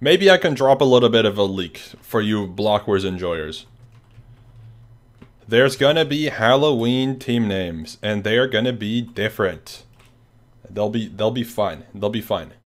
Maybe I can drop a little bit of a leak for you Block Wars enjoyers. There's gonna be Halloween team names, and they are gonna be different. They'll be they'll be fine. They'll be fine.